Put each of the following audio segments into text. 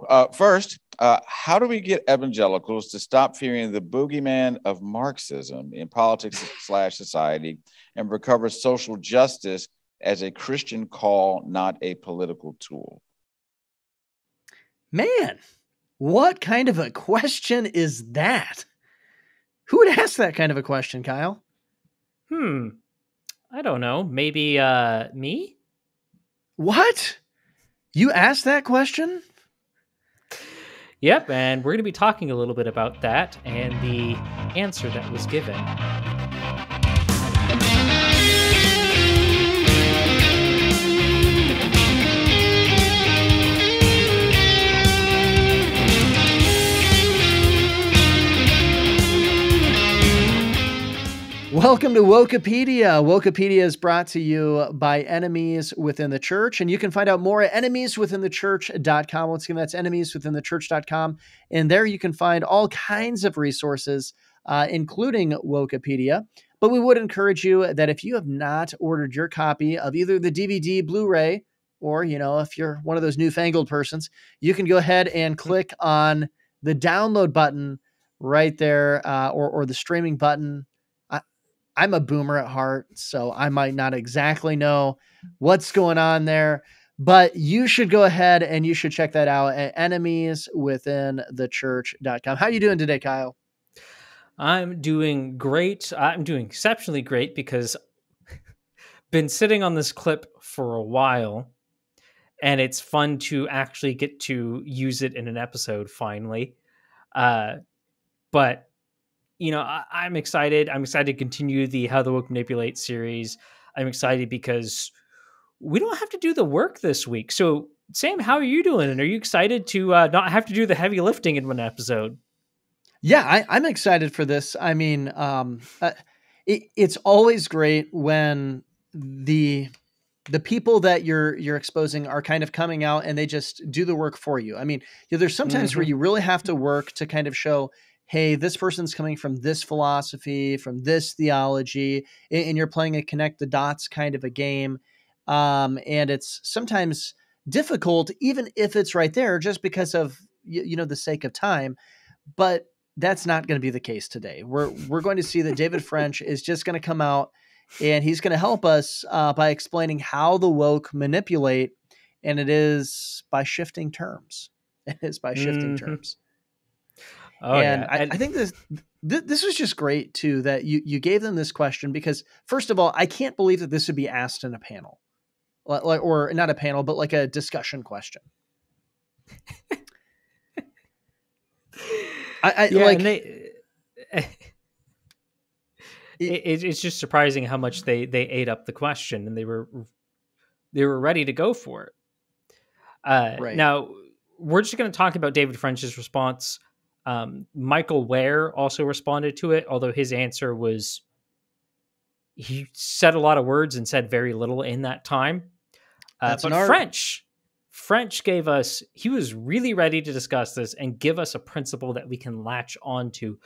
So, uh, first, uh, how do we get evangelicals to stop fearing the boogeyman of Marxism in politics slash society and recover social justice as a Christian call, not a political tool? Man, what kind of a question is that? Who would ask that kind of a question, Kyle? Hmm. I don't know. Maybe uh me? What? You asked that question? Yep, and we're going to be talking a little bit about that and the answer that was given. Welcome to Wokepedia. Wokepedia is brought to you by Enemies Within the Church, and you can find out more at enemieswithinthechurch.com. Once again, that's enemieswithinthechurch.com. And there you can find all kinds of resources, uh, including Wokepedia. But we would encourage you that if you have not ordered your copy of either the DVD, Blu ray, or, you know, if you're one of those newfangled persons, you can go ahead and click on the download button right there uh, or, or the streaming button I'm a boomer at heart, so I might not exactly know what's going on there, but you should go ahead and you should check that out at enemieswithinthechurch.com. How are you doing today, Kyle? I'm doing great. I'm doing exceptionally great because been sitting on this clip for a while and it's fun to actually get to use it in an episode finally. Uh, but you know, I, am excited. I'm excited to continue the How the Woke Manipulate series. I'm excited because we don't have to do the work this week. So, Sam, how are you doing? And are you excited to uh, not have to do the heavy lifting in one episode? Yeah, I, am excited for this. I mean, um, uh, it, it's always great when the the people that you're you're exposing are kind of coming out and they just do the work for you. I mean, you know, there's sometimes mm-hmm. where you really have to work to kind of show hey, this person's coming from this philosophy, from this theology, and you're playing a connect the dots kind of a game. Um, and it's sometimes difficult, even if it's right there, just because of you, know the sake of time. But that's not going to be the case today. We're we're going to see that David French is just going to come out and he's going to help us uh, by explaining how the woke manipulate, and it is by shifting terms. It is by shifting mm-hmm. terms. Oh, and, yeah. I, I, think this th- this was just great too that you you gave them this question because first of all, I can't believe that this would be asked in a panel, like or not a panel, but like a discussion question. I, I yeah, like. They, it, it's just surprising how much they they ate up the question and they were they were ready to go for it. Uh, right. Now we're just going to talk about David French's response um, Michael Wear also responded to it, although his answer was he said a lot of words and said very little in that time. Uh, but French, French gave us, he was really ready to discuss this and give us a principle that we can latch onto.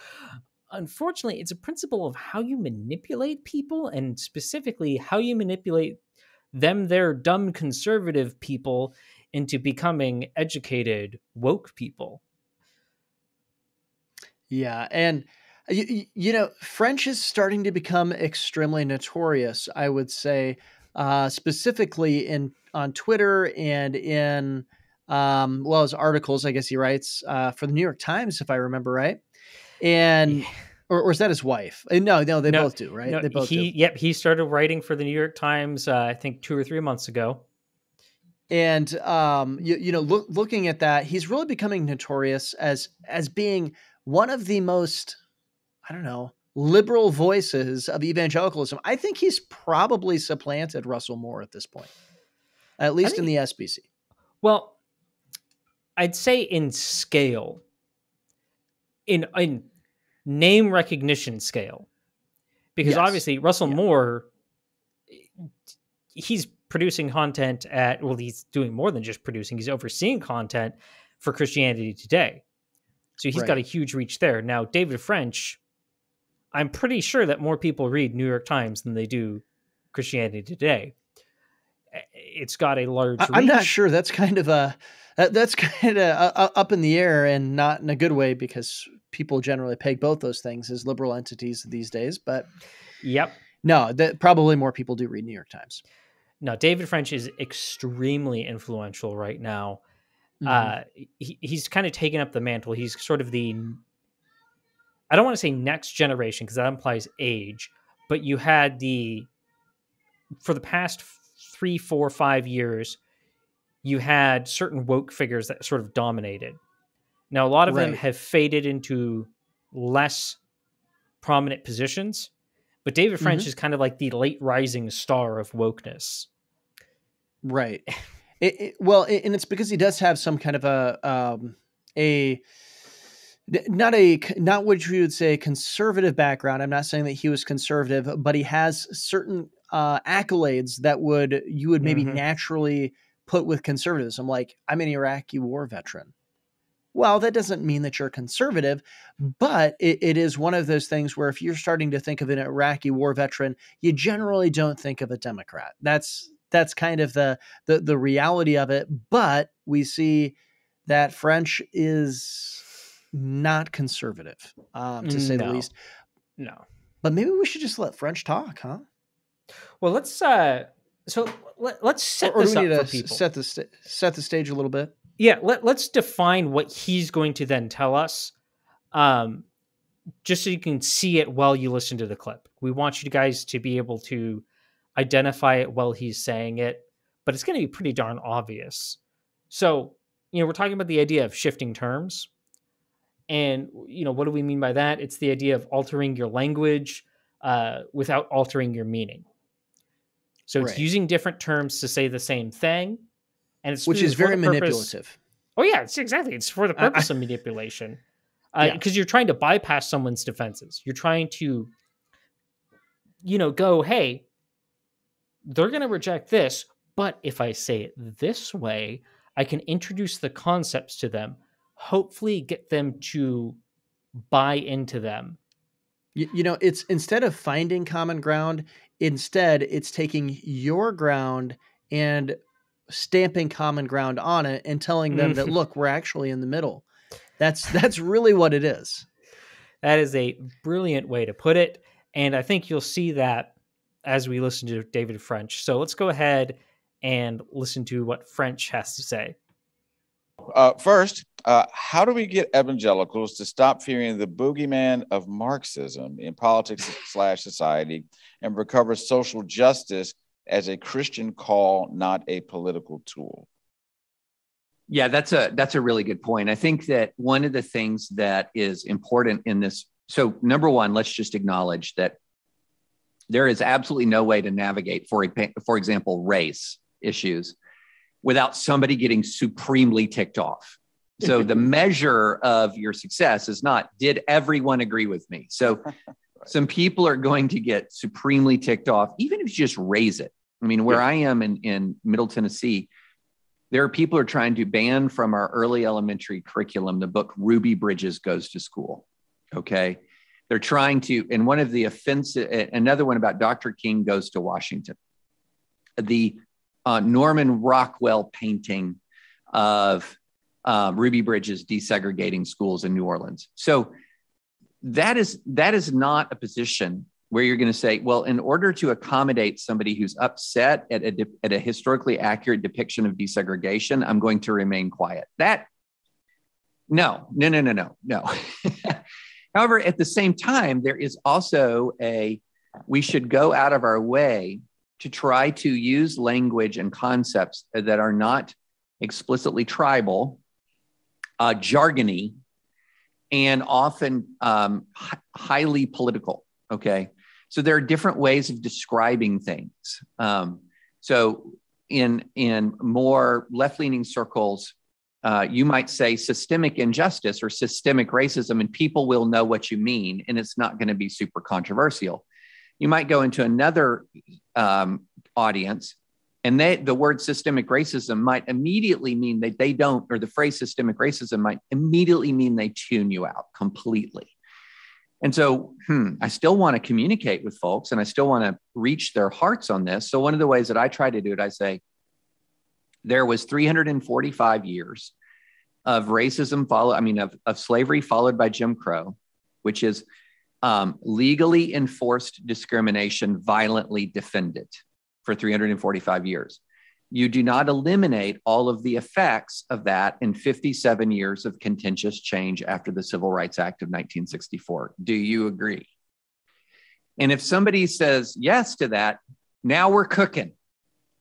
Unfortunately, it's a principle of how you manipulate people and specifically how you manipulate them, their dumb conservative people, into becoming educated, woke people. Yeah, and you, you know, French is starting to become extremely notorious. I would say, uh, specifically in on Twitter and in um, well as articles. I guess he writes uh, for the New York Times, if I remember right. And or, or is that his wife? Uh, no, no, they no, both do, right? No, they both he, do. Yep, he started writing for the New York Times. Uh, I think two or three months ago. And um, you, you know, look, looking at that, he's really becoming notorious as as being one of the most, I don't know, liberal voices of evangelicalism. I think he's probably supplanted Russell Moore at this point, at least in the SBC. Well, I'd say in scale, in in name recognition scale, because yes. obviously Russell yeah. Moore, eh, he's producing content at well, he's doing more than just producing; he's overseeing content for Christianity Today. So he's right. got a huge reach there. Now, David French, I'm pretty sure that more people read New York Times than they do Christianity Today. it's got a large. I, am not sure. That's kind of a that's kind of uh, up in the air and not in a good way because people generally peg both those things as liberal entities these days. But yep, no, that probably more people do read New York Times. No, David French is extremely influential right now. Mm-hmm. Uh, he, he's kind of taken up the mantle. He's sort of the I don't want to say next generation because that implies age, but you had the for the past three, four, five years, you had certain woke figures that sort of dominated. Now, a lot of right. them have faded into less prominent positions, but David French mm-hmm. is kind of like the late rising star of wokeness. Right. It, it, well, it, and it's because he does have some kind of a um, a not a not what you would say conservative background. I'm not saying that he was conservative, but he has certain uh, accolades that would you would maybe mm-hmm. naturally put with conservatism. Like I'm an Iraqi war veteran. Well, that doesn't mean that you're conservative, but it, it is one of those things where if you're starting to think of an Iraqi war veteran, you generally don't think of a Democrat. That's that's kind of the the, the reality of it. But we see that French is not conservative, um, to say no. the least. No. But maybe we should just let French talk, huh? Well, let's uh so let, us set or, or this up for people. Set the st- set the stage a little bit. Yeah, let, let's define what he's going to then tell us. Um just so you can see it while you listen to the clip. We want you guys to be able to identify it while he's saying it, but it's going to be pretty darn obvious. So, you know, we're talking about the idea of shifting terms. And, you know, what do we mean by that? It's the idea of altering your language uh, without altering your meaning. So it's right. using different terms to say the same thing. And it's which is very manipulative. Oh, yeah, it's exactly. It's for the purpose I, of manipulation. Because uh, yeah. you're trying to bypass someone's defenses. You're trying to, you know, go, hey, they're going to reject this. But if I say it this way, I can introduce the concepts to them hopefully get them to buy into them. You, you know, it's instead of finding common ground, instead it's taking your ground and stamping common ground on it and telling them that look, we're actually in the middle. That's that's really what it is. That is a brilliant way to put it, and I think you'll see that as we listen to David French. So let's go ahead and listen to what French has to say. Uh, first, uh, how do we get evangelicals to stop fearing the boogeyman of Marxism in politics slash society and recover social justice as a Christian call, not a political tool? Yeah, that's a that's a really good point. I think that one of the things that is important in this. So, number one, let's just acknowledge that there is absolutely no way to navigate, for for example, race issues without somebody getting supremely ticked off. So the measure of your success is not did everyone agree with me. So right. some people are going to get supremely ticked off, even if you just raise it. I mean, where yeah. I am in, in Middle Tennessee, there are people who are trying to ban from our early elementary curriculum the book Ruby Bridges Goes to School. Okay. They're trying to, and one of the offensive, another one about Dr. King goes to Washington. The uh, Norman Rockwell painting of uh, Ruby Bridges desegregating schools in New Orleans. So that is that is not a position where you're going to say, well, in order to accommodate somebody who's upset at a, at a historically accurate depiction of desegregation, I'm going to remain quiet. That no, no, no, no, no, no. However, at the same time, there is also a we should go out of our way to try to use language and concepts that are not explicitly tribal, uh, jargony, and often um, h- highly political. Okay. So there are different ways of describing things. Um, so in, in more left leaning circles, uh, you might say systemic injustice or systemic racism, and people will know what you mean, and it's not going to be super controversial. You might go into another um, audience, and they, the word systemic racism might immediately mean that they don't, or the phrase systemic racism might immediately mean they tune you out completely. And so hmm, I still want to communicate with folks and I still want to reach their hearts on this. So one of the ways that I try to do it, I say, there was 345 years of racism follow, I mean, of, of slavery followed by Jim Crow, which is um, legally enforced discrimination violently defended for 345 years. You do not eliminate all of the effects of that in 57 years of contentious change after the Civil Rights Act of 1964. Do you agree? And if somebody says yes to that, now we're cooking.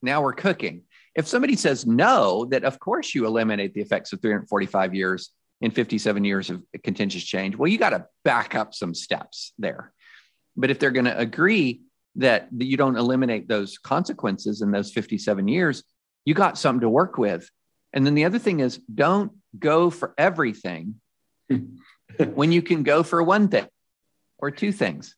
Now we're cooking. If somebody says no, that of course you eliminate the effects of 345 years in 57 years of contentious change, well, you got to back up some steps there. But if they're going to agree that you don't eliminate those consequences in those 57 years, you got something to work with. And then the other thing is don't go for everything when you can go for one thing or two things.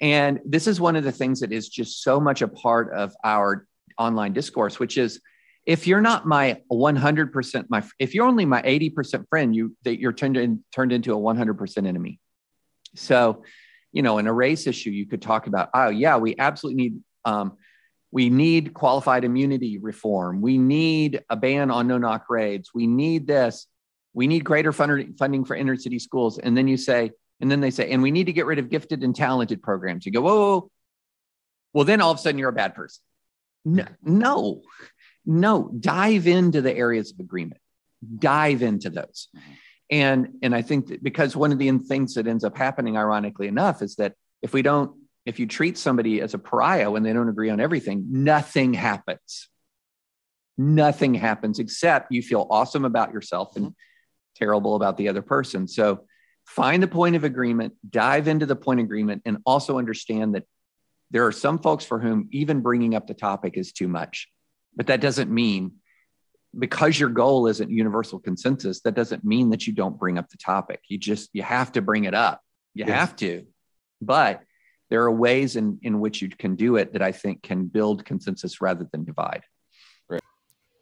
And this is one of the things that is just so much a part of our online discourse, which is if you're not my 100% my if you're only my 80% friend, you that you're turned in, turned into a 100% enemy. So you know, in a race issue, you could talk about, oh yeah, we absolutely need um, we need qualified immunity reform. We need a ban on no knock raids. We need this. We need greater funding for inner city schools. And then you say, and then they say, and we need to get rid of gifted and talented programs. You go, whoa, whoa, whoa. well, then all of a sudden you're a bad person. No, no, no. Dive into the areas of agreement. Dive into those. And, and I think that because one of the things that ends up happening, ironically enough, is that if we don't, if you treat somebody as a pariah when they don't agree on everything, nothing happens. Nothing happens except you feel awesome about yourself and terrible about the other person. So find the point of agreement, dive into the point agreement, and also understand that there are some folks for whom even bringing up the topic is too much. But that doesn't mean because your goal isn't universal consensus, that doesn't mean that you don't bring up the topic. You just you have to bring it up. You yes. have to. But there are ways in, in which you can do it that I think can build consensus rather than divide. Right.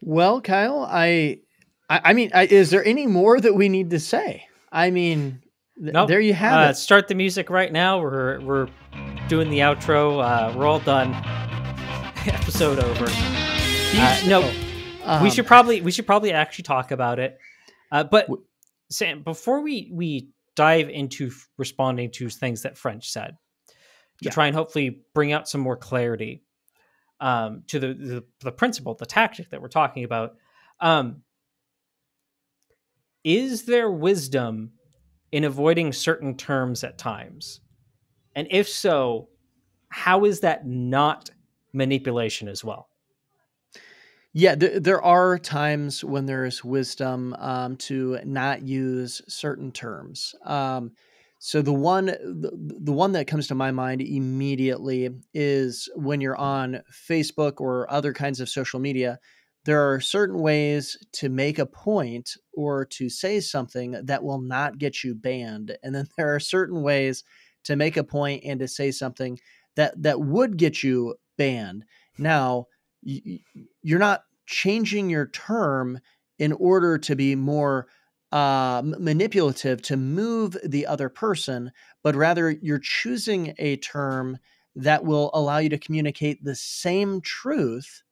Well, Kyle, I I, I mean, I, is there any more that we need to say? I mean, th- nope. there you have uh, it. Start the music right now. We're we're doing the outro. Uh, we're all done. Episode over. Uh, no, um, we should probably we should probably actually talk about it. Uh, but Sam, before we we dive into responding to things that French said, to yeah. try and hopefully bring out some more clarity um, to the, the, the principle, the tactic that we're talking about. Um, is there wisdom in avoiding certain terms at times? And if so, how is that not manipulation as well? Yeah, th- there are times when there's wisdom um, to not use certain terms. Um, so the one the, the one that comes to my mind immediately is when you're on Facebook or other kinds of social media, there are certain ways to make a point or to say something that will not get you banned, and then there are certain ways to make a point and to say something that that would get you banned. Now you're not changing your term in order to be more uh, manipulative to move the other person, but rather you're choosing a term that will allow you to communicate the same truth,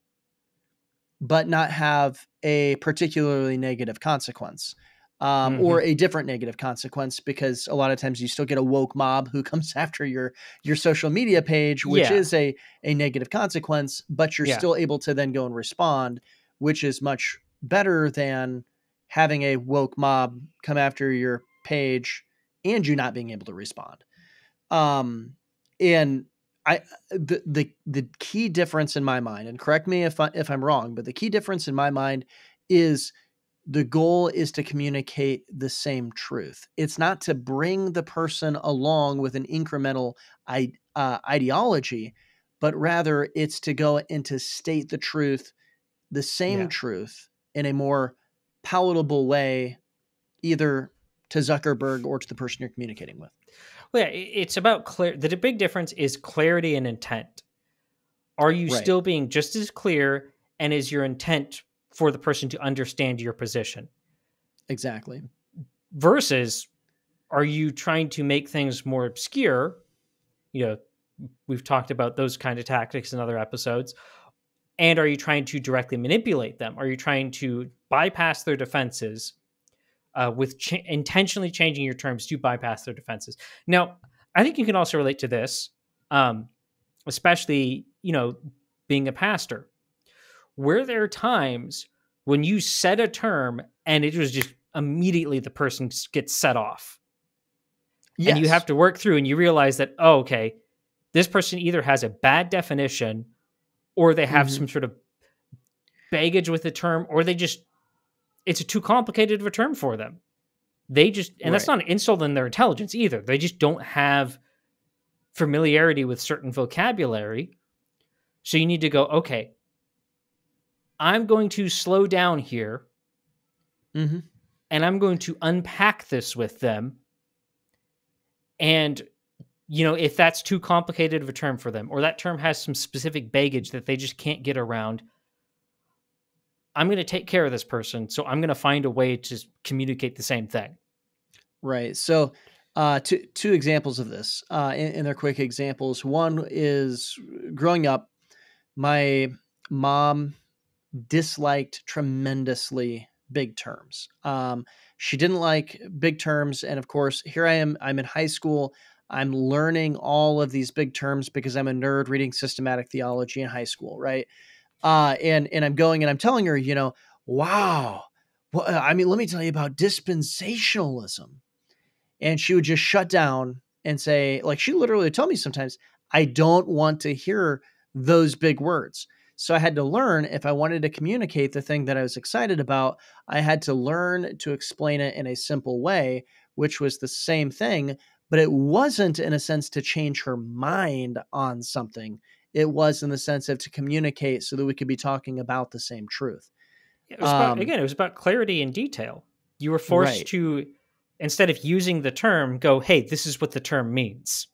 but not have a particularly negative consequence um, mm-hmm. or a different negative consequence because a lot of times you still get a woke mob who comes after your your social media page which yeah. is a a negative consequence but you're yeah. still able to then go and respond which is much better than having a woke mob come after your page and you not being able to respond um and I the the the key difference in my mind, and correct me if I, if I'm wrong, but the key difference in my mind is the goal is to communicate the same truth. It's not to bring the person along with an incremental uh, ideology, but rather it's to go and to state the truth, the same yeah. truth in a more palatable way, either to Zuckerberg or to the person you're communicating with. Well, yeah, it's about clear. The big difference is clarity and intent. Are you right. still being just as clear, and is your intent for the person to understand your position. Exactly. Versus, are you trying to make things more obscure? You know, we've talked about those kind of tactics in other episodes. And are you trying to directly manipulate them? Are you trying to bypass their defenses uh, with ch- intentionally changing your terms to bypass their defenses? Now, I think you can also relate to this, um, especially you know being a pastor. Were there are times when you said a term and it was just immediately the person gets set off? Yes. And you have to work through and you realize that, oh, okay, this person either has a bad definition or they have mm-hmm. some sort of baggage with the term or they just, it's a too complicated of a term for them. They just, and right. that's not an insult in their intelligence either. They just don't have familiarity with certain vocabulary. So you need to go, okay, I'm going to slow down here mm-hmm. and I'm going to unpack this with them and you know, if that's too complicated of a term for them, or that term has some specific baggage that they just can't get around, I'm going to take care of this person. So I'm going to find a way to communicate the same thing. Right. So, uh, two two examples of this, uh, and, and they're quick examples. One is growing up, my mom disliked tremendously big terms. Um, she didn't like big terms. And of course, here I am, I'm in high school. I'm learning all of these big terms because I'm a nerd reading systematic theology in high school, right? Uh, and and I'm going and I'm telling her, you know, wow. Well, uh, I mean, let me tell you about dispensationalism. And she would just shut down and say, like, she literally told me sometimes, I don't want to hear those big words. So I had to learn if I wanted to communicate the thing that I was excited about, I had to learn to explain it in a simple way, which was the same thing, but it wasn't in a sense to change her mind on something. It was in the sense of to communicate so that we could be talking about the same truth. It was about, um, again, it was about clarity and detail. You were forced right. to, instead of using the term, go, hey, this is what the term means.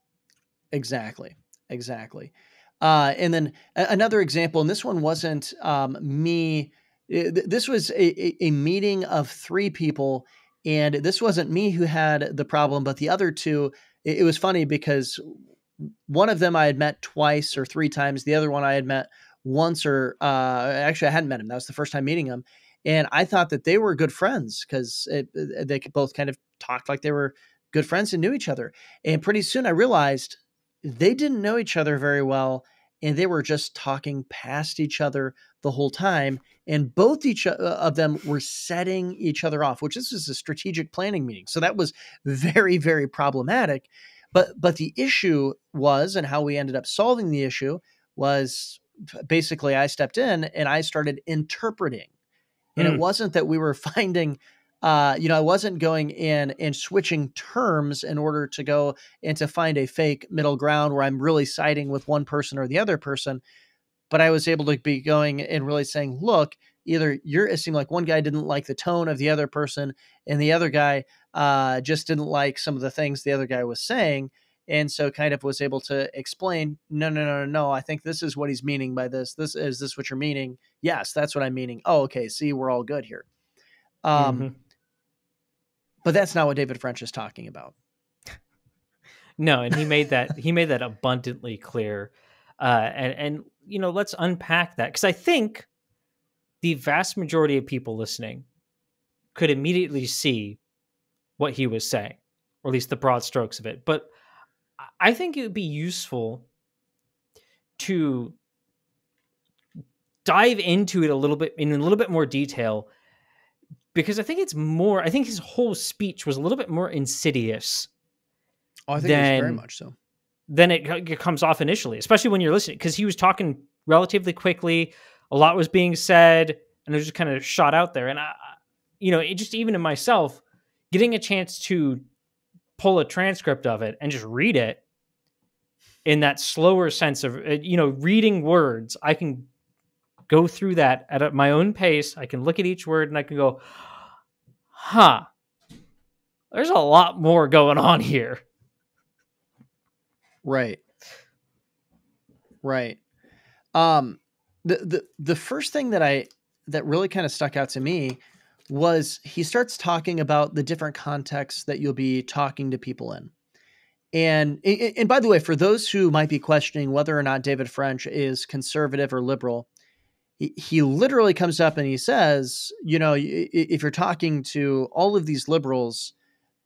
Exactly. Exactly. Uh, and then another example, and this one wasn't um, me. Eh, this was a, a, meeting of three people, and this wasn't me who had the problem, but the other two. It, it was funny because one of them I had met twice or three times. The other one I had met once, or uh, actually I hadn't met him. That was the first time meeting him, and I thought that they were good friends because they both kind of talked like they were good friends and knew each other. And pretty soon I realized they didn't know each other very well and they were just talking past each other the whole time and both each uh, of them were setting each other off which this is a strategic planning meeting so that was very very problematic but but the issue was and how we ended up solving the issue was basically I stepped in and I started interpreting and mm. it wasn't that we were finding uh, you know, I wasn't going in and switching terms in order to go and to find a fake middle ground where I'm really siding with one person or the other person. But I was able to be going and really saying, look, either you're, it seemed like one guy didn't like the tone of the other person, and the other guy uh, just didn't like some of the things the other guy was saying. And so kind of was able to explain, no, no, no, no, no. I think this is what he's meaning by this. This is this what you're meaning? Yes, that's what I'm meaning. Oh, okay. See, we're all good here. Um, mm-hmm but that's not what David French is talking about. no, and he made that he made that abundantly clear. Uh, and and you know, let's unpack that because I think the vast majority of people listening could immediately see what he was saying, or at least the broad strokes of it. But I think it would be useful to dive into it a little bit in a little bit more detail because I think it's more. I think his whole speech was a little bit more insidious. Oh, I think than, very much so. Then it, it comes off initially, especially when you're listening, because he was talking relatively quickly. A lot was being said, and it was just kind of shot out there. And I, you know, it just even in myself, getting a chance to pull a transcript of it and just read it in that slower sense of uh, you know reading words i can go through that at my own pace. I can look at each word and I can go, huh, there's a lot more going on here. Right. Right. Um, the, the, the first thing that I, that really kind of stuck out to me was he starts talking about the different contexts that you'll be talking to people in. And and by the way, for those who might be questioning whether or not David French is conservative or liberal, he, he literally comes up and he says, you know, if you're talking to all of these liberals,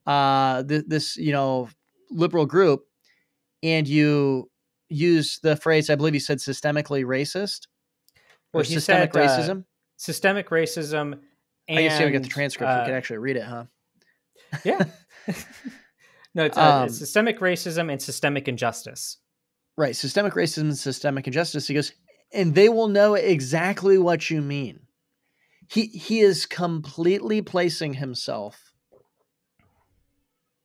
uh, this you know liberal group, and you use the phrase, I believe you said systemically racist or systemic said, uh, racism. Uh, systemic racism. And, I guess you get the transcript. Uh, we could actually read it, huh? Yeah. no, it's, uh, um, it's systemic racism and systemic injustice. Right. Systemic racism and systemic injustice. He goes, and they will know exactly what you mean. He he is completely placing himself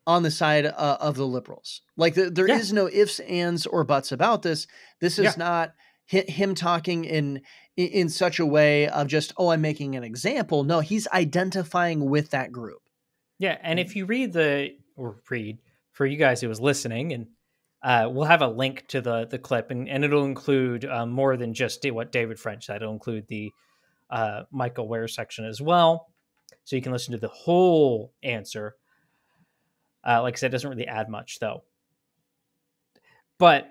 on the side uh, of the liberals. Like the, there yeah. is no ifs, ands, or buts about this. This is yeah. not him talking in in such a way of just oh I'm making an example. No, he's identifying with that group. Yeah, and if you read the or read for you guys who was listening, and uh, we'll have a link to the the clip, and, and it'll include uh, more than just what David French said. It'll include the uh, Michael Wear section as well, so you can listen to the whole answer. Uh, like I said, it doesn't really add much though. But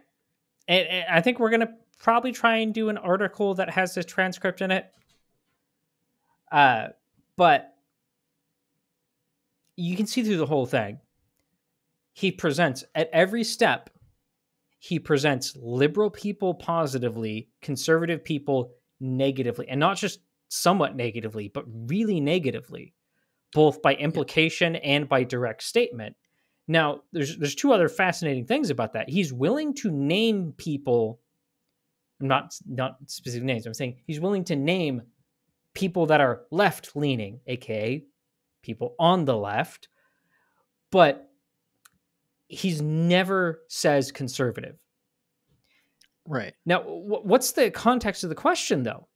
and, and I think we're gonna probably try and do an article that has a transcript in it. Uh, but you can see through the whole thing. He presents at every step. He presents liberal people positively, conservative people negatively, and not just somewhat negatively, but really negatively, both by implication and by direct statement. Now, there's there's two other fascinating things about that. He's willing to name people, not not specific names. I'm saying he's willing to name people that are left leaning, aka people on the left, but he's never says conservative. Right. Now, what's the context of the question though?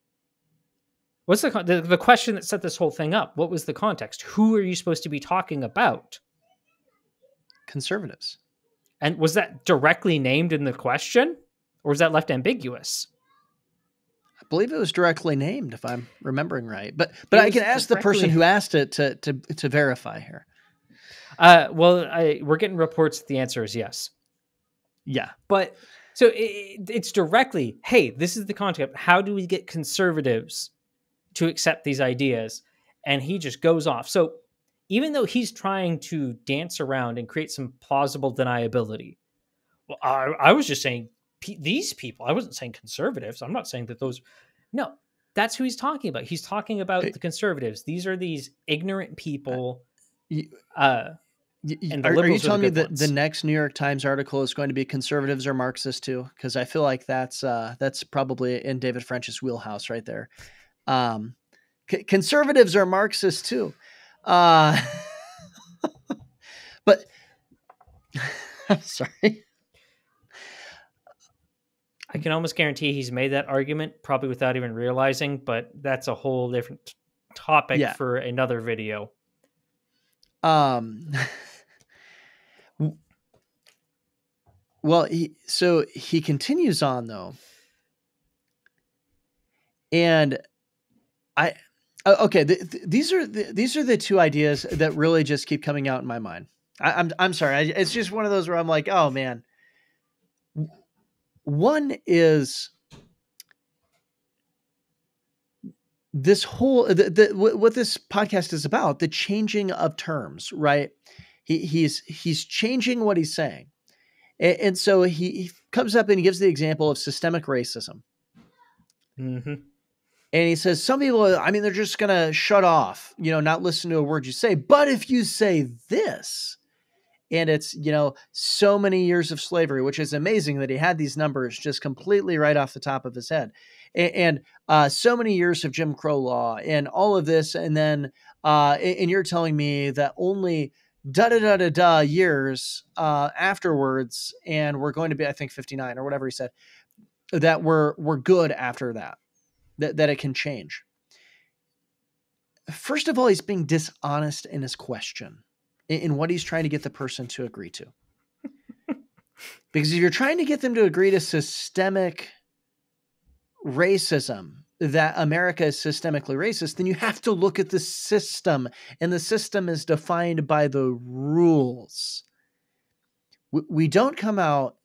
What's the, the the question that set this whole thing up? What was the context? Who are you supposed to be talking about? Conservatives. And was that directly named in the question, or was that left ambiguous? I believe it was directly named, if I'm remembering right. But but I can ask directly... the person who asked it to to to verify here. Uh, well, I, we're getting reports that the answer is yes. Yeah, but so it, it's directly, hey, this is the concept. How do we get conservatives to accept these ideas? And he just goes off. So even though he's trying to dance around and create some plausible deniability. Well, I, I was just saying these people. I wasn't saying conservatives. I'm not saying that those. No, that's who he's talking about. He's talking about the conservatives. These are these ignorant people. Uh, and are, are, you telling me that the next New York Times article is going to be conservatives or Marxists too? Because I feel like that's uh, that's probably in David French's wheelhouse right there. Um, c- conservatives are Marxists too. Uh, but I'm sorry. I can almost guarantee he's made that argument probably without even realizing, but that's a whole different topic yeah. for another video. Um well, he, so he continues on though. And I okay, th- th- these are the, these are the two ideas that really just keep coming out in my mind. I, am I'm, I'm sorry, I, it's just one of those where I'm like, oh man. One is this whole the, the, what this podcast is about the changing of terms right he, he's he's changing what he's saying and, and so he, he, comes up and he gives the example of systemic racism mm-hmm. And he says, some people, I mean, they're just going to shut off, you know, not listen to a word you say. But if you say this, and it's, you know, so many years of slavery, which is amazing that he had these numbers just completely right off the top of his head. And, and uh, so many years of Jim Crow law and all of this. And then, uh, and you're telling me that only da da da da da years uh, afterwards, and we're going to be, I think, 59 or whatever he said, that we're, we're good after that that, that it can change. First of all, he's being dishonest in his question, in, in what he's trying to get the person to agree to. because if you're trying to get them to agree to systemic racism, that America is systemically racist, then you have to look at the system, and the system is defined by the rules. We don't come out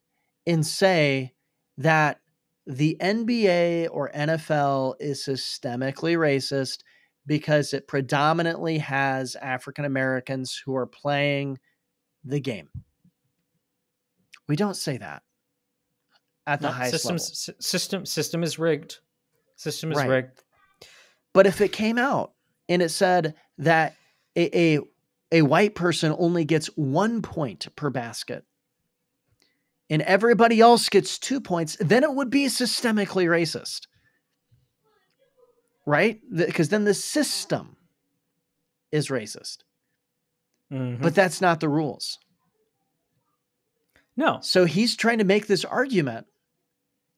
and say that the NBA or NFL is systemically racist because it predominantly has African Americans who are playing the game. We don't say that at the Not highest system, level. System system is rigged. System is right. rigged. But if it came out and it said that a, a a white person only gets one point per basket and everybody else gets two points, then it would be systemically racist. Right? Because then the system is racist. Mm-hmm. But that's not the rules. No. So he's trying to make this argument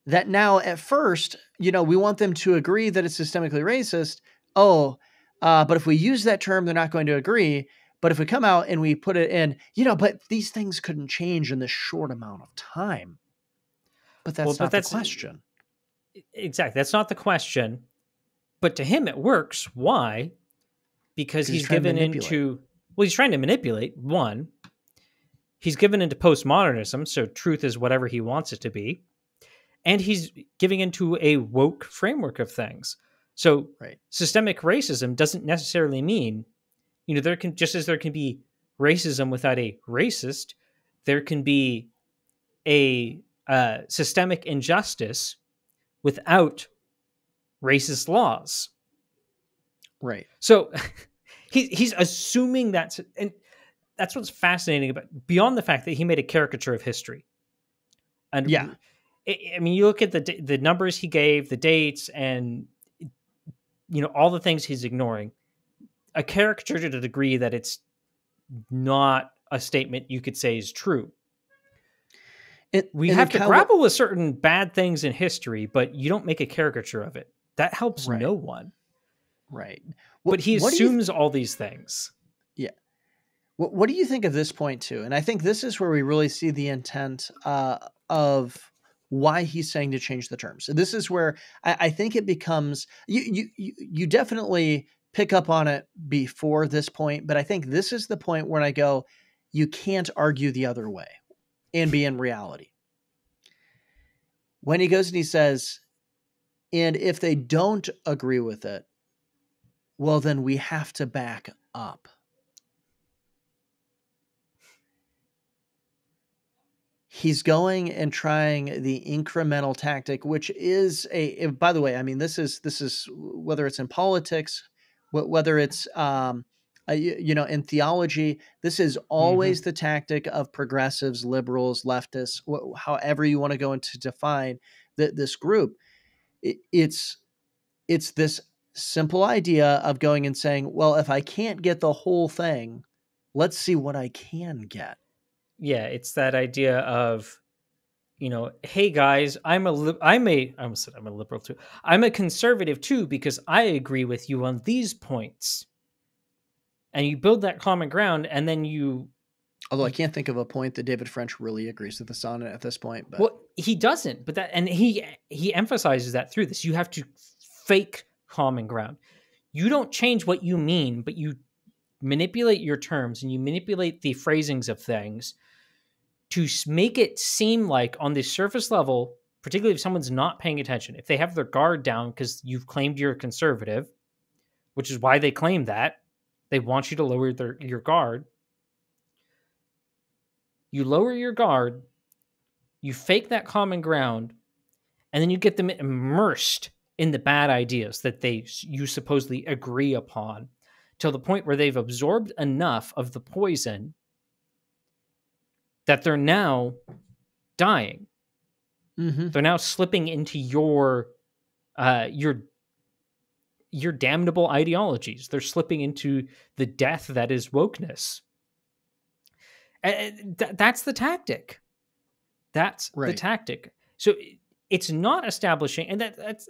that now at first, you know, we want them to agree that it's systemically racist. Oh, uh, but if we use that term, they're not going to agree. But if we come out and we put it in, you know, but these things couldn't change in this short amount of time. But that's well, not but that's, the question. Exactly. That's not the question. But to him, it works. Why? Because he's, he's given into, well, he's trying to manipulate, one. He's given into postmodernism. So truth is whatever he wants it to be and he's giving into a woke framework of things. So right. systemic racism doesn't necessarily mean, you know, there can just as there can be racism without a racist, there can be a uh, systemic injustice without racist laws. Right. So he, he's assuming that's and that's what's fascinating about beyond the fact that he made a caricature of history. And yeah, I mean, you look at the the numbers he gave, the dates, and you know all the things he's ignoring. A caricature to the degree that it's not a statement you could say is true. It, we have to grapple with certain bad things in history, but you don't make a caricature of it. That helps right. no one. Right. What, but he assumes th- all these things. Yeah. What, what do you think of this point too? And I think this is where we really see the intent uh, of why he's saying to change the terms. So this is where I, I think it becomes you, you you definitely pick up on it before this point, but I think this is the point where I go, you can't argue the other way and be in reality. When he goes and he says, and if they don't agree with it, well, then we have to back up. he's going and trying the incremental tactic which is a by the way i mean this is this is whether it's in politics whether it's um, you know in theology this is always mm-hmm. the tactic of progressives liberals leftists however you want to go into define the, this group it's it's this simple idea of going and saying well if i can't get the whole thing let's see what i can get yeah, it's that idea of, you know, hey guys, I'm a li- I'm a I almost said I'm a liberal too. I'm a conservative too because I agree with you on these points. And you build that common ground, and then you. Although I can't think of a point that David French really agrees with us on at this point, but well, he doesn't. But that, and he he emphasizes that through this, you have to fake common ground. You don't change what you mean, but you manipulate your terms and you manipulate the phrasings of things to make it seem like on the surface level, particularly if someone's not paying attention, if they have their guard down because you've claimed you're a conservative, which is why they claim that, they want you to lower their, your guard. You lower your guard, you fake that common ground, and then you get them immersed in the bad ideas that they you supposedly agree upon till the point where they've absorbed enough of the poison that they're now dying. Mm-hmm. They're now slipping into your uh, your your damnable ideologies. They're slipping into the death that is wokeness. And th- that's the tactic. That's right. the tactic. So it's not establishing, and that that's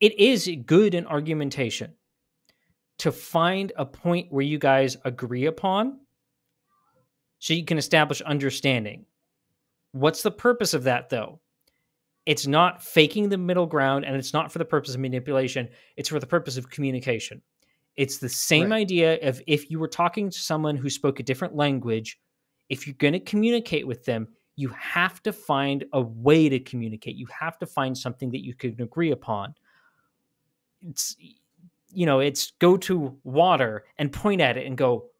it is good in argumentation to find a point where you guys agree upon so you can establish understanding. What's the purpose of that, though? it's not faking the middle ground and it's not for the purpose of manipulation it's for the purpose of communication it's the same right. idea of if you were talking to someone who spoke a different language if you're going to communicate with them you have to find a way to communicate you have to find something that you can agree upon it's you know it's go to water and point at it and go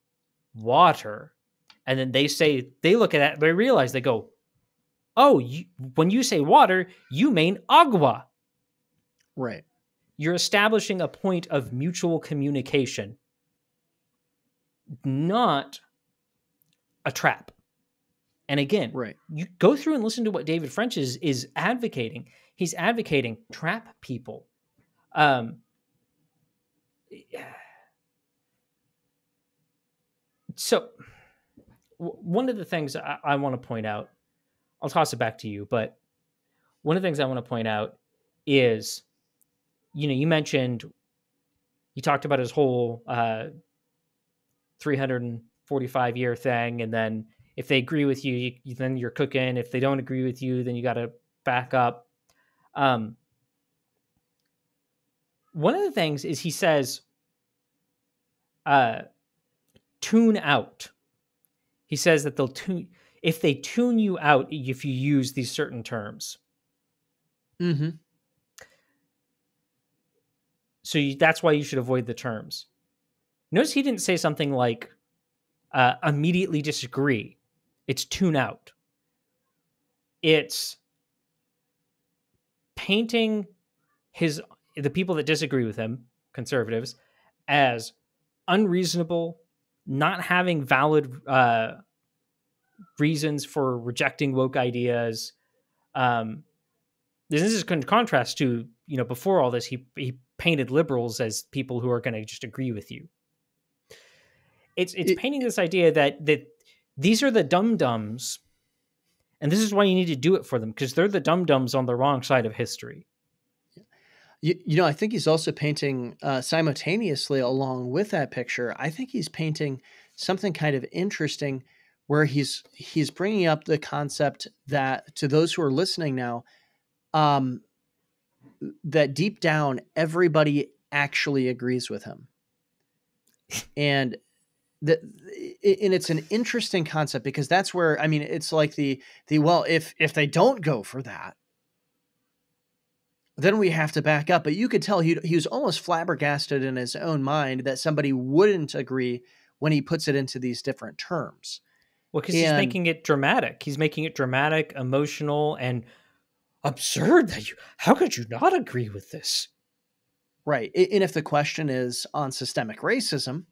water and then they say they look at that they realize they go oh, you, when you say water, you mean agua. Right. You're establishing a point of mutual communication, not a trap. And again, right. you go through and listen to what David French is, is advocating. He's advocating trap people. Um, so, one of the things I, I want to point out I'll toss it back to you. But one of the things I want to point out is, you know, you mentioned, you talked about his whole uh, 345 year thing. And then if they agree with you, you, then you're cooking. If they don't agree with you, then you got to back up. Um, one of the things is he says, uh, tune out. He says that they'll tune if they tune you out if you use these certain terms. Mm-hmm. So you, that's why you should avoid the terms. Notice he didn't say something like uh, immediately disagree. It's tune out. It's painting his the people that disagree with him, conservatives, as unreasonable, not having valid uh, reasons for rejecting woke ideas. Um, this is in contrast to you know before all this, he he painted liberals as people who are going to just agree with you. It's it's it, painting this idea that that these are the dum dums, and this is why you need to do it for them because they're the dum dums on the wrong side of history. You, you know, I think he's also painting uh, simultaneously along with that picture. I think he's painting something kind of interesting where he's he's bringing up the concept that to those who are listening now um, that deep down everybody actually agrees with him. And that and it's an interesting concept because that's where i mean it's like the the well if if they don't go for that then we have to back up. But you could tell he, he was almost flabbergasted in his own mind that somebody wouldn't agree when he puts it into these different terms well, because he's making it dramatic. He's making it dramatic, emotional, and absurd. That you, how could you not agree with this? Right. And if the question is on systemic racism,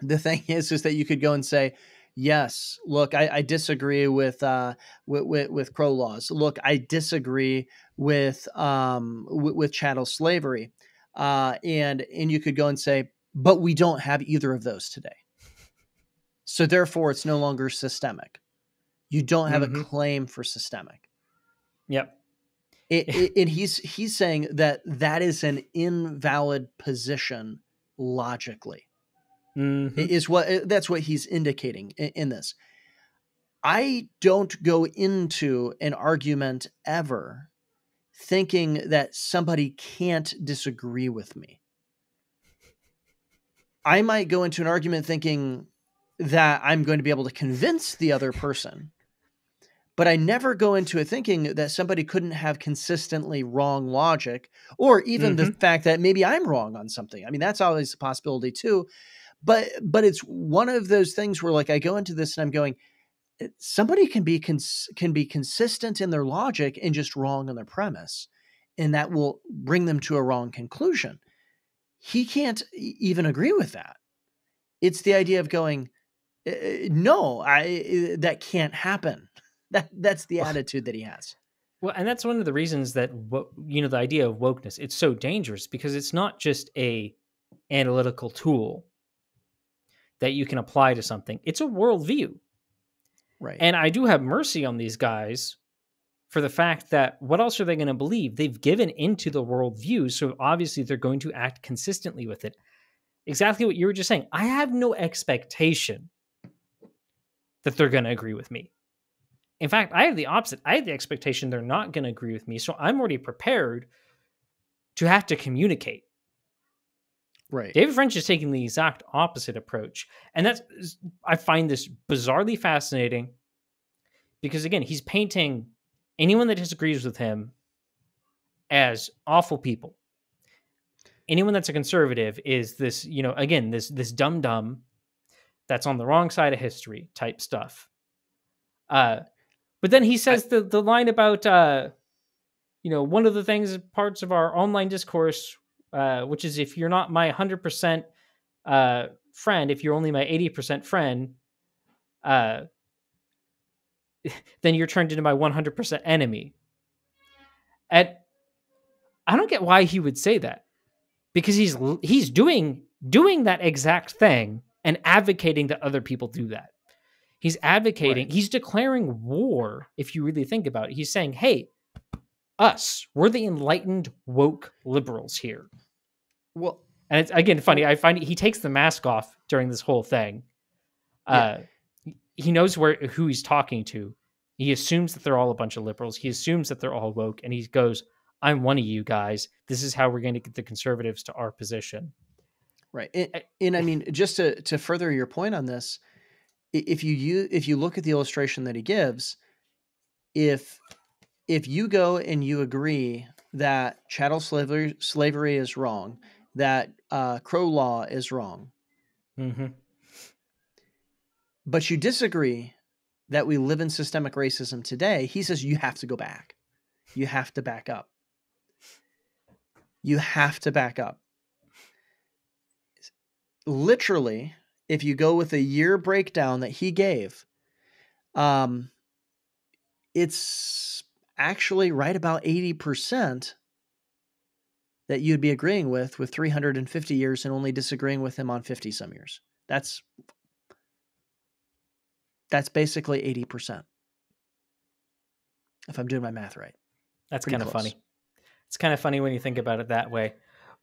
the thing is, is that you could go and say, yes, look, I, I disagree with, uh, with, with, with crow laws. Look, I disagree with, um, with, with chattel slavery. Uh, and, and you could go and say, but we don't have either of those today. So therefore, it's no longer systemic. You don't have mm-hmm. a claim for systemic. Yep. It, it, and he's he's saying that that is an invalid position logically. Mm-hmm. Is what that's what he's indicating in, in this. I don't go into an argument ever thinking that somebody can't disagree with me. I might go into an argument thinking that I'm going to be able to convince the other person. But I never go into it thinking that somebody couldn't have consistently wrong logic or even mm-hmm. the fact that maybe I'm wrong on something. I mean, that's always a possibility too. But but it's one of those things where like I go into this and I'm going eh, somebody can be cons- can be consistent in their logic and just wrong on their premise and that will bring them to a wrong conclusion. He can't even agree with that. It's the idea of going Uh, uh, no, I uh, that can't happen. That that's the attitude that he has. Well, and that's one of the reasons that you know the idea of wokeness it's so dangerous because it's not just a analytical tool that you can apply to something. It's a worldview. Right. And I do have mercy on these guys for the fact that what else are they going to believe? They've given into the worldview, so obviously they're going to act consistently with it. Exactly what you were just saying. I have no expectation that they're going to agree with me. In fact, I have the opposite. I have the expectation they're not going to agree with me. So I'm already prepared to have to communicate. Right. David French is taking the exact opposite approach. And that's, I find this bizarrely fascinating because, again, he's painting anyone that disagrees with him as awful people. Anyone that's a conservative is this, you know, again, this this dumb dumb that's on the wrong side of history type stuff. Uh, but then he says I, the the line about uh, you know, one of the things parts of our online discourse, uh, which is if you're not my hundred percent uh friend, if you're only my eighty percent friend, uh, then you're turned into my one hundred percent enemy. And I don't get why he would say that because he's he's doing doing that exact thing and advocating that other people do that. He's advocating, right. he's declaring war if you really think about it. He's saying, "Hey, us, we're the enlightened woke liberals here." Well, and it's again funny. I find he takes the mask off during this whole thing. Yeah. Uh, he knows where who he's talking to. He assumes that they're all a bunch of liberals. He assumes that they're all woke, and he goes, I'm one of you guys. This is how we're going to get the conservatives to our position. Right. And, and I mean, just to, to further your point on this, if you, you if you look at the illustration that he gives, if if you go and you agree that chattel slavery slavery is wrong, that uh, crow law is wrong, mm-hmm. but you disagree that we live in systemic racism today, he says you have to go back. You have to back up. You have to back up. Literally, if you go with a year breakdown that he gave, um, it's actually right about 80% that you'd be agreeing with with 350 years and only disagreeing with him on 50 some years. That's that's basically 80%. If I'm doing my math right. That's kind of funny. It's kind of funny when you think about it that way.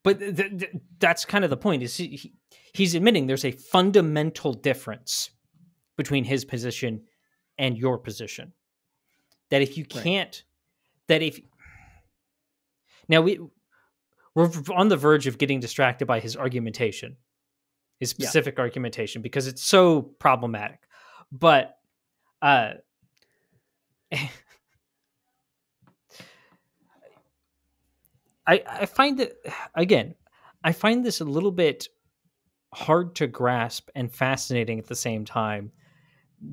But th- th- that's kind of the point. Is he, he's admitting there's a fundamental difference between his position and your position. That if you can't, right. that if now we we're on the verge of getting distracted by his argumentation, his specific yeah. argumentation, because it's so problematic. But uh I, I find that again, I find this a little bit hard to grasp and fascinating at the same time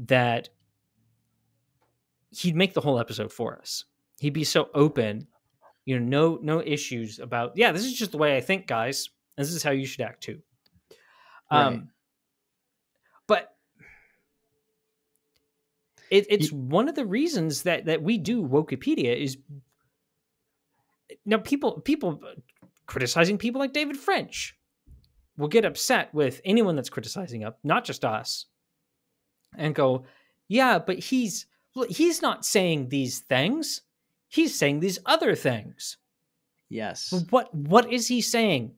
that he'd make the whole episode for us. He'd be so open, you know, no no issues about, yeah, this is just the way I think, guys. This is how you should act too. Right. Um but it, it's one of the reasons that that we do Wokepedia is now people people uh, criticizing people like David French will get upset with anyone that's criticizing up, not just us, and go, yeah, but he's he's not saying these things. He's saying these other things. Yes. What what is he saying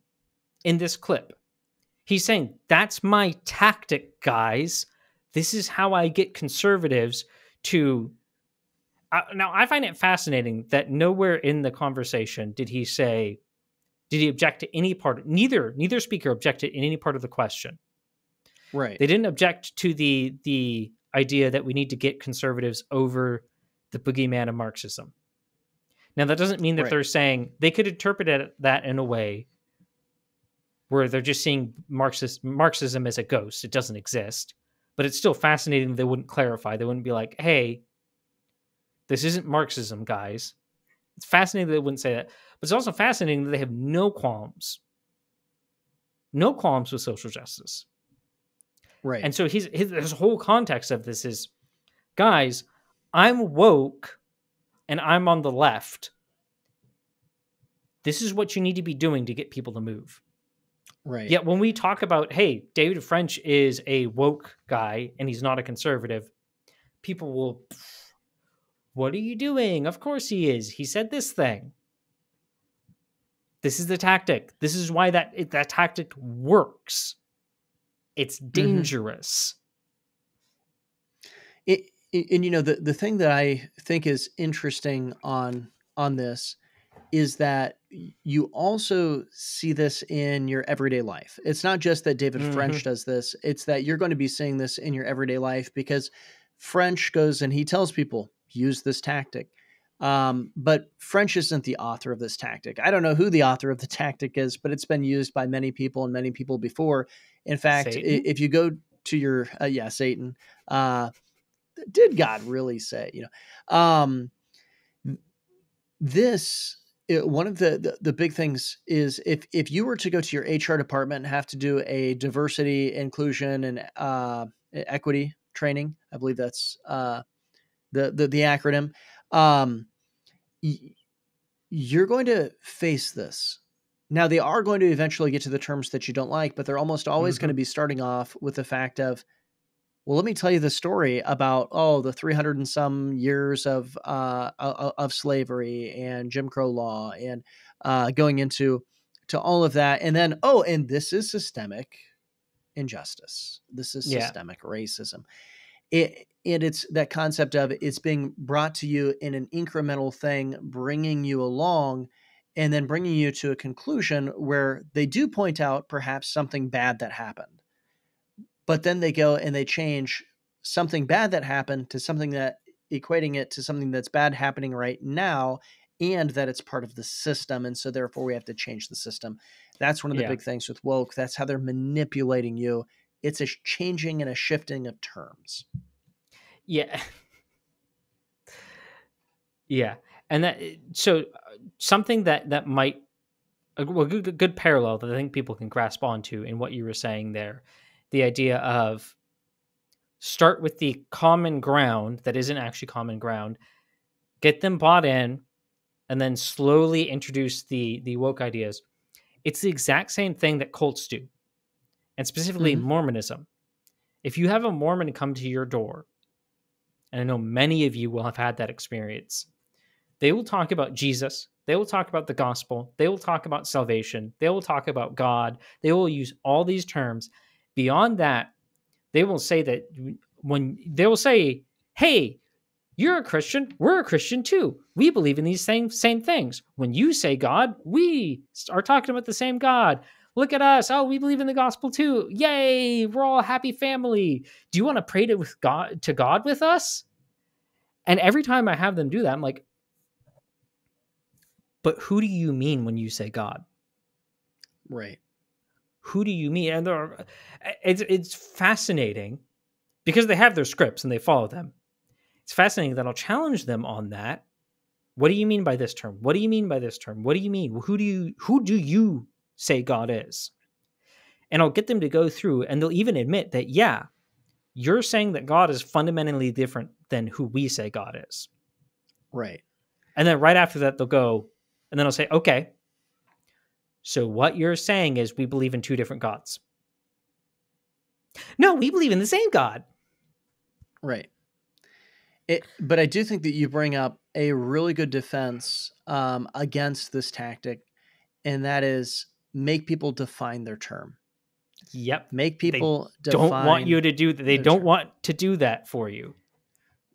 in this clip? He's saying that's my tactic, guys. This is how I get conservatives to uh, now I find it fascinating that nowhere in the conversation did he say, did he object to any part? Neither neither speaker objected in any part of the question. Right. They didn't object to the the idea that we need to get conservatives over the boogeyman of Marxism. Now that doesn't mean that right. they're saying they could interpret it, that in a way where they're just seeing Marxist Marxism as a ghost. It doesn't exist. But it's still fascinating they wouldn't clarify. They wouldn't be like, hey, this isn't Marxism, guys. It's fascinating that they wouldn't say that. But it's also fascinating that they have no qualms. No qualms with social justice. Right. And so he's his, his whole context of this is guys, I'm woke and I'm on the left. This is what you need to be doing to get people to move. Right. Yet when we talk about, hey, David French is a woke guy and he's not a conservative, people will what are you doing? Of course he is. He said this thing. This is the tactic. This is why that that tactic works. It's mm-hmm. dangerous. Mm-hmm. It and you know the the thing that I think is interesting on on this is that you also see this in your everyday life. It's not just that David mm-hmm. French does this, it's that you're going to be seeing this in your everyday life because French goes and he tells people use this tactic. Um, but French isn't the author of this tactic. I don't know who the author of the tactic is, but it's been used by many people and many people before. In fact, Satan? if you go to your uh, yeah Satan, uh, did God really say? You know, um, this it, one of the, the, the big things is if if you were to go to your HR department and have to do a diversity, inclusion, and uh, equity training, I believe that's uh, the, the the acronym. Um, you're going to face this. Now they are going to eventually get to the terms that you don't like, but they're almost always mm-hmm. going to be starting off with the fact of well, let me tell you the story about oh the 300 and some years of uh, of slavery and Jim Crow law and uh, going into to all of that, and then oh, and this is systemic injustice. This is systemic yeah. racism. It and it's that concept of it's being brought to you in an incremental thing, bringing you along, and then bringing you to a conclusion where they do point out perhaps something bad that happened. But then they go and they change something bad that happened to something that equating it to something that's bad happening right now and that it's part of the system and so therefore we have to change the system. That's one of the yeah. big things with woke. That's how they're manipulating you it's a changing and a shifting of terms. Yeah. Yeah and that eh, so uh, something that that might a good, good parallel that i think people can grasp onto in what you were saying there the idea of start with the common ground that isn't actually common ground, get them bought in, and then slowly introduce the the woke ideas. It's the exact same thing that cults do, and specifically mm-hmm. Mormonism. If you have a Mormon come to your door, and I know many of you will have had that experience, they will talk about Jesus. They will talk about the gospel. They will talk about salvation. They will talk about God. They will use all these terms Beyond that, they will say that when they will say, "Hey, you're a Christian. We're a Christian too. We believe in these same same things. When you say God, we are talking about the same God. Look at us. Oh, we believe in the gospel too. Yay! We're all a happy family. Do you want to pray to with God to God with us?" And every time I have them do that, I'm like, "But who do you mean when you say God?" Right who do you mean? And are, eh, it's it's fascinating because they have their scripts and they follow them. It's fascinating that I'll challenge them on that. What do you mean by this term? What do you mean by this term? What do you mean? Who do you who do you say God is? And I'll get them to go through and they'll even admit that yeah, you're saying that God is fundamentally different than who we say God is. Right. And then right after that they'll go and then I'll say, "Okay, so what you're saying is we believe in two different gods. No, we believe in the same God. Right. It, but I do think that you bring up a really good defense um, against this tactic, and that is make people define their term. Yep. Make people don't want you to do that. They don't term. want to do that for you.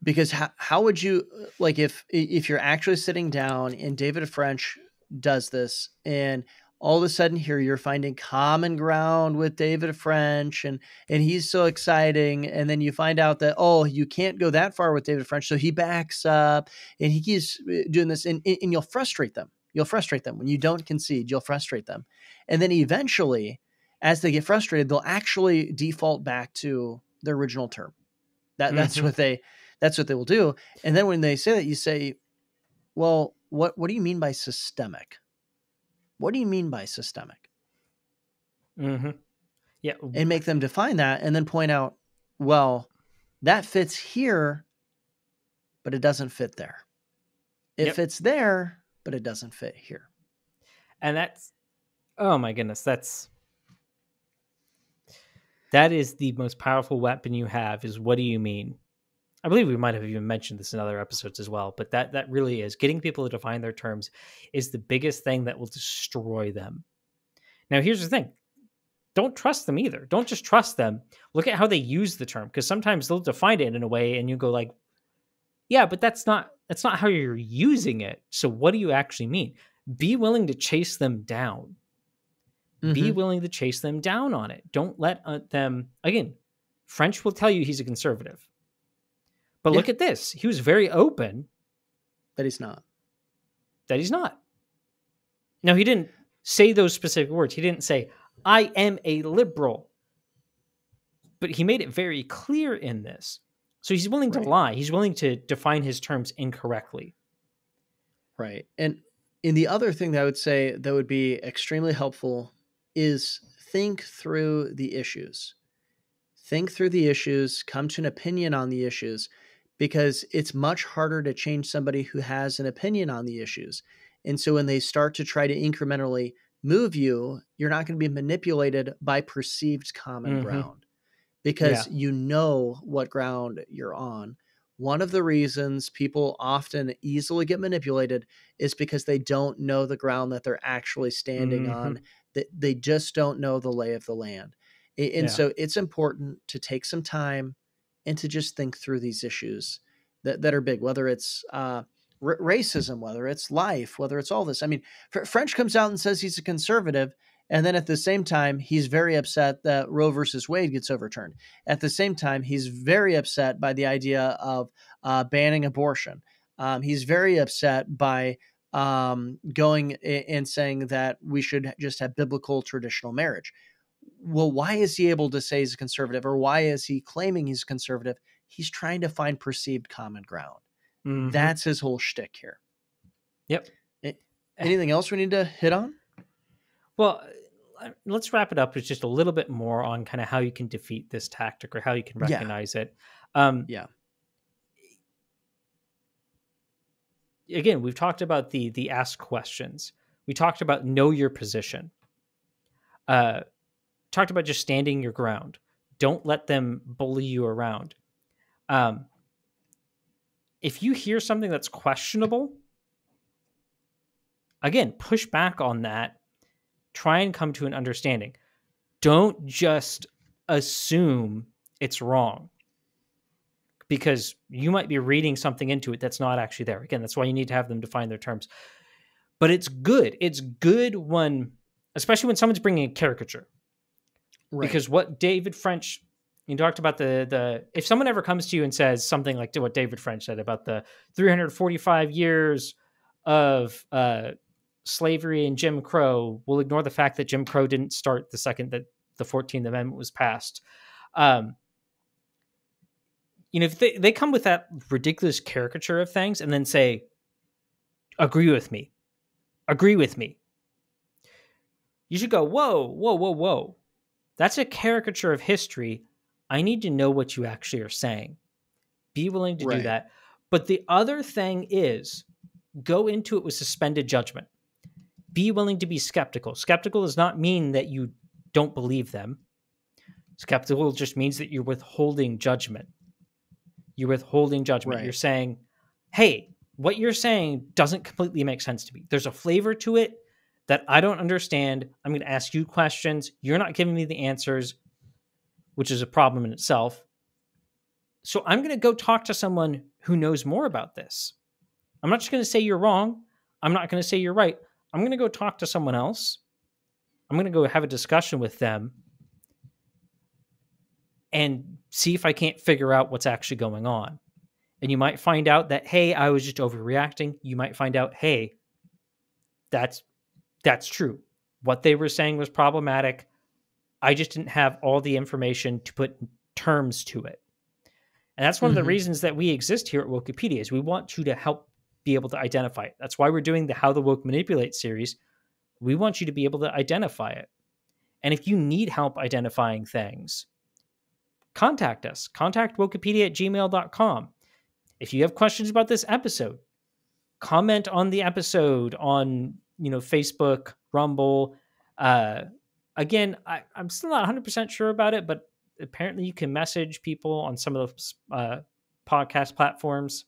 Because how, how would you like if if you're actually sitting down and David French does this and all of a sudden here you're finding common ground with David French and and he's so exciting and then you find out that oh you can't go that far with David French so he backs up and he keeps uh, doing this and, and you'll frustrate them you'll frustrate them when you don't concede you'll frustrate them and then eventually as they get frustrated they'll actually default back to their original term that that's mm-hmm. what they that's what they will do and then when they say that you say well what what do you mean by systemic what do you mean by systemic? Mm-hmm. Yeah. And make them define that and then point out, well, that fits here, but it doesn't fit there. If yep. fits there, but it doesn't fit here. And that's, oh my goodness, that's, that is the most powerful weapon you have is what do you mean? I believe we might have even mentioned this in other episodes as well, but that that really is getting people to define their terms is the biggest thing that will destroy them. Now, here's the thing. Don't trust them either. Don't just trust them. Look at how they use the term because sometimes they'll define it in a way and you go like, Yeah, but that's not that's not how you're using it. So what do you actually mean? Be willing to chase them down. Mm-hmm. Be willing to chase them down on it. Don't let uh, them again. French will tell you he's a conservative. But yeah. look at this. He was very open that he's not. That he's not. Now he didn't say those specific words. He didn't say, I am a liberal. But he made it very clear in this. So he's willing right. to lie. He's willing to define his terms incorrectly. Right. And in the other thing that I would say that would be extremely helpful is think through the issues. Think through the issues, come to an opinion on the issues, because it's much harder to change somebody who has an opinion on the issues. And so when they start to try to incrementally move you, you're not going to be manipulated by perceived common mm-hmm. ground because yeah. you know what ground you're on. One of the reasons people often easily get manipulated is because they don't know the ground that they're actually standing mm-hmm. on. That they just don't know the lay of the land. And yeah. so it's important to take some time and to just think through these issues that, that are big, whether it's uh, r- racism, whether it's life, whether it's all this. I mean, French comes out and says he's a conservative, and then at the same time, he's very upset that Roe versus Wade gets overturned. At the same time, he's very upset by the idea of uh, banning abortion. Um, he's very upset by um, going and saying that we should just have biblical traditional marriage. Well, why is he able to say he's a conservative, or why is he claiming he's conservative? He's trying to find perceived common ground. Mm-hmm. That's his whole shtick here. Yep. Anything else we need to hit on? Well, uh, let's wrap it up with just a little bit more on kind of how you can defeat this tactic or how you can recognize yeah. it. Um, yeah. Again, we've talked about the the ask questions. We talked about know your position. Uh, talked about just standing your ground. Don't let them bully you around. Um, if you hear something that's questionable, again, push back on that. Try and come to an understanding. Don't just assume it's wrong because you might be reading something into it that's not actually there. Again, that's why you need to have them define their terms. But it's good. It's good when, especially when someone's bringing a caricature. Right. Because what David French you talked about the the if someone ever comes to you and says something like what David French said about the 345 years of uh, slavery and Jim Crow, we'll ignore the fact that Jim Crow didn't start the second that the 14th Amendment was passed. Um, you know, if they, they come with that ridiculous caricature of things and then say, agree with me, agree with me, you should go, whoa, whoa, whoa, whoa. That's a caricature of history I need to know what you actually are saying. Be willing to right. do that. But the other thing is go into it with suspended judgment. Be willing to be skeptical. Skeptical does not mean that you don't believe them. Skeptical just means that you're withholding judgment. You're withholding judgment. Right. You're saying, hey, what you're saying doesn't completely make sense to me. There's a flavor to it that I don't understand. I'm going to ask you questions. You're not giving me the answers which is a problem in itself. So I'm going to go talk to someone who knows more about this. I'm not just going to say you're wrong. I'm not going to say you're right. I'm going to go talk to someone else. I'm going to go have a discussion with them and see if I can't figure out what's actually going on. And you might find out that hey, I was just overreacting. You might find out, hey, that's that's true. What they were saying was problematic. I just didn't have all the information to put terms to it. And that's one mm-hmm. of the mm-hmm. reasons that we exist here at Wokepedia is we want you to help be able to identify it. That's why we're doing the How the Woke Manipulate series. We want you to be able to identify it. And if you need help identifying things, contact us. Contact Wokepedia at gmail.com. If you have questions about this episode, comment on the episode on, you know, Facebook, Rumble, uh, again, I, am still not 100% sure about it, but apparently you can message people on some of the uh, podcast platforms.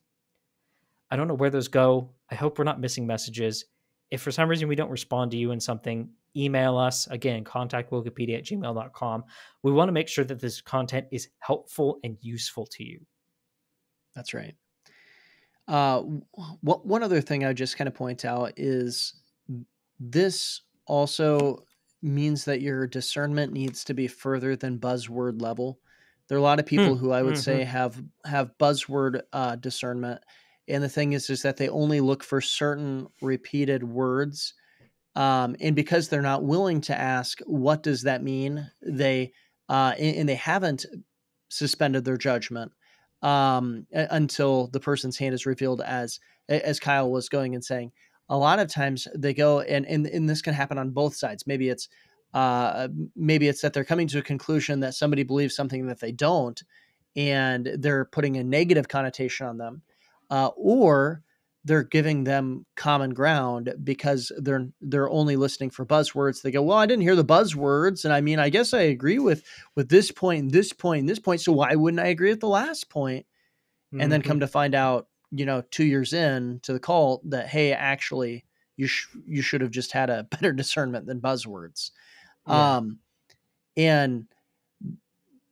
I don't know where those go. I hope we're not missing messages. If for some reason we don't respond to you in something, email us. Again, contact Wokepedia at gmail.com. We want to make sure that this content is helpful and useful to you. That's right. Uh, what one other thing I would just kind of point out is this also means that your discernment needs to be further than buzzword level. There are a lot of people mm, who I would mm-hmm. say have have buzzword uh, discernment, and the thing is, is that they only look for certain repeated words, um, and because they're not willing to ask what does that mean, they uh, and, and they haven't suspended their judgment um, until the person's hand is revealed as as Kyle was going and saying. A lot of times they go and and, and this can happen on both sides. Maybe it's uh, maybe it's that they're coming to a conclusion that somebody believes something that they don't, and they're putting a negative connotation on them, uh, or they're giving them common ground because they're they're only listening for buzzwords. They go, well, I didn't hear the buzzwords, and I mean, I guess I agree with with this point, and this point, and this point. So why wouldn't I agree with the last point? Mm-hmm. And then come mm-hmm. to find out, you know, two years in to the cult that hey, actually, you sh- you should have just had a better discernment than buzzwords. Yeah. Um, and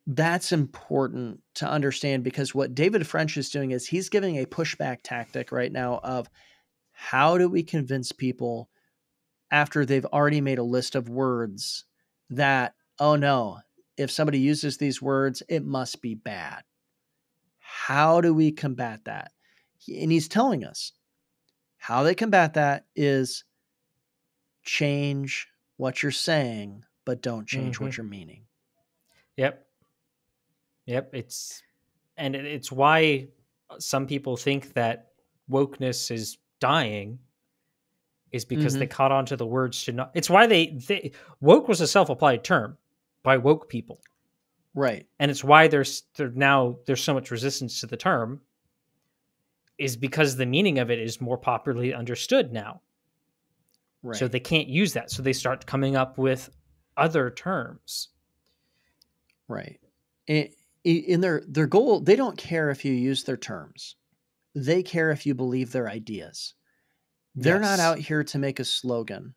that's important to understand because what David French is doing is he's giving a pushback tactic right now of how do we convince people after they've already made a list of words that, oh no, if somebody uses these words, it must be bad. How do we combat that? And he's telling us how they combat that is change what you're saying, but don't change mm-hmm. what you're meaning. Yep. Yep, it's and it's why some people think that wokeness is dying is because mm-hmm. they caught on to the words to not it's why they, they woke was a self-applied term by woke people. Right. And it's why there's there now there's so much resistance to the term is because the meaning of it is more popularly understood now. Right. so they can't use that. So they start coming up with other terms. Right. It, in their their goal they don't care if you use their terms. They care if you believe their ideas. They're yes. not out here to make a slogan.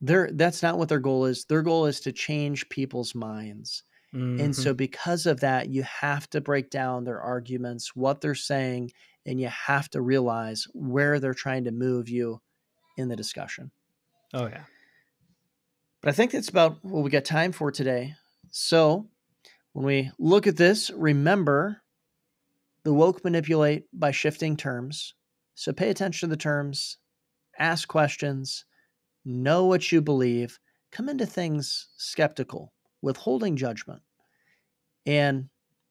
They're that's not what their goal is. Their goal is to change people's minds. Mm-hmm. and so mm-hmm. because of that you have to break down their arguments what they're saying and you have to realize where they're trying to move you in the discussion. Oh yeah. But i think that's about what we got time for today. So when we look at this, remember the woke manipulate by shifting terms. So pay attention to the terms, ask questions, know what you believe, come into things skeptical, withholding judgment, and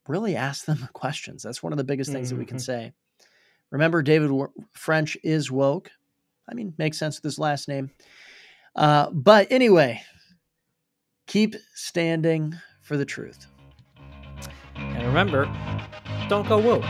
really ask them questions. That's one of the biggest things mm-hmm. that we can mm-hmm. say. Remember, David French is woke. I mean, makes sense with his last name. Uh, but anyway, keep standing for the truth. Remember, don't go woke.